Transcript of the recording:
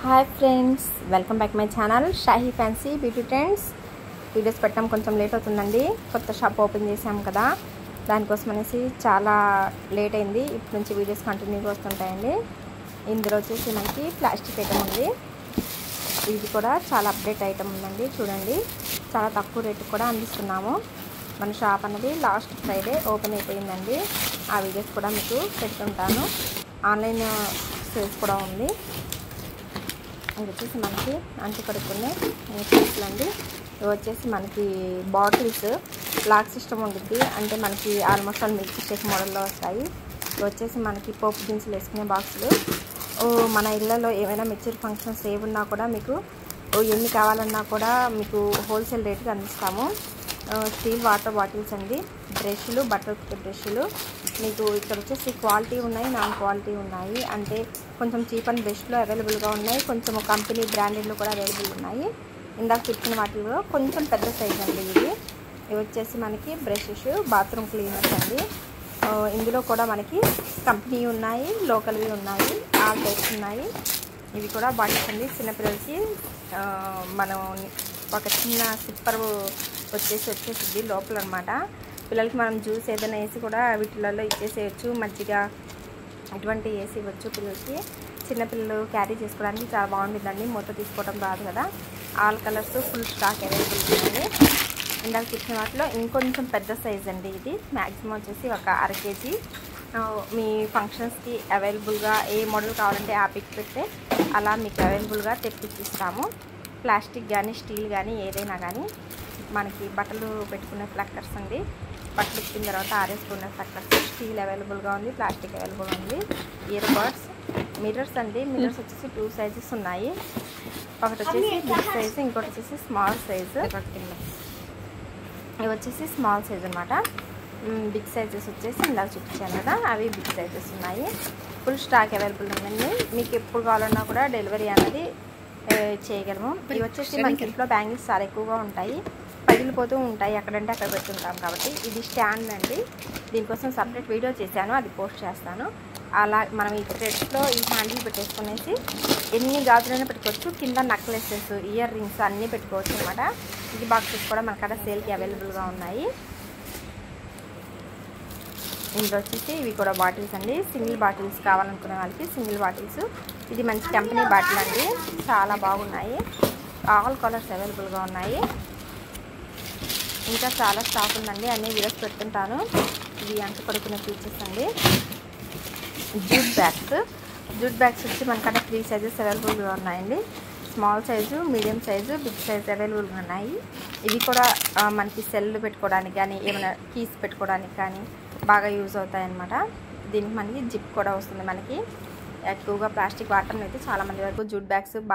Hi friends welcome back my channel Shahi fancy beauty trends videos పెట్టడం కొంచెం late అవుతుందండి. కొత్త షాప్ ఓపెన్ చేసాం కదా. దానికోసం అనేసి చాలా లేట్ అయింది. ఇప్పటి నుంచి వీడియోస్ కంటిన్యూగా వస్తుంటాయండి ఇందులో వచ్చేసి మనకి ప్లాస్టిక్ ఐటమ్ ఉంది. ఇది కూడా చాలా అప్డేట్ ఐటమ్ ఉందండి. చూడండి. చాలా తక్కువ రేటు కూడా అందిస్తున్నాము. మన షాప్ అనేది లాస్ట్ ఫ్రైడే ఓపెన్ అయిపోయిందండి. ఆ వీడియోస్ కూడా మీకు పెడుతుంటాను. ఆన్లైన్ సేల్స్ కూడా ఉంది. ఇది వచ్చేసి మనకి అంటు కడుక్కునే అండి. ఇవి వచ్చేసి మనకి బాటిల్స్ లాక్ సిస్టమ్ ఉంటుంది అంటే మనకి ఆల్మోస్ట్ ఆల్ మిల్క్ షేక్ మోడల్లో వస్తాయి. ఇవి వచ్చేసి మనకి పోపు దినుసులు వేసుకునే బాక్సులు. మన ఇళ్ళలో ఏమైనా మెచ్యూర్ ఫంక్షన్స్ ఏమున్నా కూడా మీకు ఎన్ని కావాలన్నా కూడా మీకు హోల్సేల్ రేట్కి అందిస్తాము. స్టీల్ వాటర్ బాటిల్స్ అండి. బ్రష్లు బట్టలు బ్రష్లు. మీకు ఇక్కడ వచ్చేసి క్వాలిటీ ఉన్నాయి నాన్ క్వాలిటీ ఉన్నాయి. అంటే కొంచెం చీప్ అండ్ బెస్ట్లో అవైలబుల్గా ఉన్నాయి. కొంచెం కంపెనీ బ్రాండెడ్లో కూడా అవైలబుల్ ఉన్నాయి. ఇందాక చెప్పిన వాటిలో కొంచెం పెద్ద సైజ్ అండి ఇది. ఇవి వచ్చేసి మనకి బ్రషెస్ బాత్రూమ్ క్లీనర్స్ అండి. ఇందులో కూడా మనకి కంపెనీ ఉన్నాయి లోకల్వి ఉన్నాయి ఆల్ టైప్స్ ఉన్నాయి. ఇవి కూడా బాటిల్స్ అండి. చిన్నపిల్లలకి మనం ఒక చిన్న సిప్పర్ వచ్చేసి వచ్చేసింది లోపల అనమాట పిల్లలకి మనం జ్యూస్ ఏదైనా వేసి కూడా వీటిలలో ఇచ్చేసేయచ్చు. మజ్జిగ ఇటువంటి వేసి ఇవ్వచ్చు పిల్లలకి. చిన్నపిల్లలు క్యారీ చేసుకోవడానికి చాలా బాగుంటుందండి మూత తీసుకోవడం రాదు కదా. All colours full stock available ఉంది ఇందాక చెప్పిన వాటిలో ఇంకొంచెం పెద్ద సైజ్ అండి ఇది. మ్యాక్సిమం వచ్చేసి ఒక అర కేజీ. మీ ఫంక్షన్స్కి అవైలబుల్గా ఏ మోడల్ కావాలంటే ఆ పిక్ పెడితే అలా మీకు అవైలబుల్గా తెప్పించిస్తాము ప్లాస్టిక్ కానీ స్టీల్ కానీ ఏదైనా కానీ మనకి బట్టలు పెట్టుకునే ఫ్లక్కర్స్ అండి. బట్టలు ఇచ్చిన తర్వాత ఆరేసుకునే ఫ్లక్కర్స్ స్టీల్ అవైలబుల్గా ఉంది ప్లాస్టిక్ అవైలబుల్ ఉంది. ఇయర్ బర్డ్స్ మిర్రర్స్ అండి. మిర్రర్స్ వచ్చేసి టూ సైజెస్ ఉన్నాయి. ఒకటి వచ్చేసి బిగ్ సైజు ఇంకోటి వచ్చేసి స్మాల్ సైజు ఇవి వచ్చేసి స్మాల్ సైజ్ అనమాట బిగ్ సైజెస్ వచ్చేసి ఇందాక చూపించాను కదా అవి బిగ్ సైజెస్ ఉన్నాయి. ఫుల్ స్టాక్ అవైలబుల్ ఉందండి. మీకు ఎప్పుడు కావాలన్నా కూడా డెలివరీ అనేది చేయగలము. ఇవి వచ్చేసి మనకి ఇంట్లో బ్యాంగిల్స్ చాలా ఎక్కువగా ఉంటాయి. పగిలిపోతూ ఉంటాయి. ఎక్కడంటే అక్కడ పెట్టుకుంటాం కాబట్టి ఇది స్టాండ్ అండి. దీనికోసం సపరేట్ వీడియో చేశాను. అది పోస్ట్ చేస్తాను. అలా మనం ఈ థ్రెడ్స్లో ఈ హ్యాండిల్ పెట్టేసుకునేసి ఎన్ని గాజులైనా పెట్టుకోవచ్చు. కింద నెక్లెసెస్ ఇయర్ రింగ్స్ అన్నీ పెట్టుకోవచ్చు అనమాట ఇది బాక్సెస్ కూడా మనకాడ సేల్కి అవైలబుల్గా ఉన్నాయి. ఇందులో వచ్చేసి ఇవి కూడా బాటిల్స్ అండి. సింగిల్ బాటిల్స్ కావాలనుకునే వాళ్ళకి సింగిల్ బాటిల్స్. ఇది మంచి కంపెనీ బాటిల్ అండి. చాలా బాగున్నాయి. ఆల్ కలర్స్ అవైలబుల్గా ఉన్నాయి. ఇంకా చాలా స్టాక్ ఉందండి అన్ని వీడియోస్ పెడుతుంటాను ఇవి అంత పడుకునే ఫీచర్స్ అండి. Jute bags. జూట్ బ్యాగ్స్ వచ్చి మనకన్నా త్రీ సైజెస్ అవైలబుల్గా ఉన్నాయండి. Small size medium size big size అవైలబుల్గా ఉన్నాయి. ఇవి కూడా మనకి సెల్ పెట్టుకోవడానికి కానీ ఏమైనా కీస్ పెట్టుకోవడానికి కానీ బాగా యూజ్ అవుతాయన్నమాట. దీనికి మనకి జిప్ కూడా వస్తుంది మనకి. ఎక్కువగా ప్లాస్టిక్ వాటర్ అయితే చాలామంది వరకు జూట్ బ్యాగ్స్ బాగా